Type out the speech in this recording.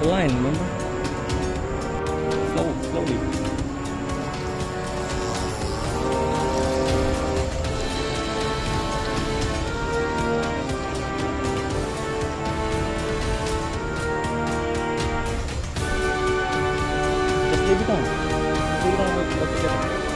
the line, remember? Slow, slowly. Just take it down. It down, let's get it.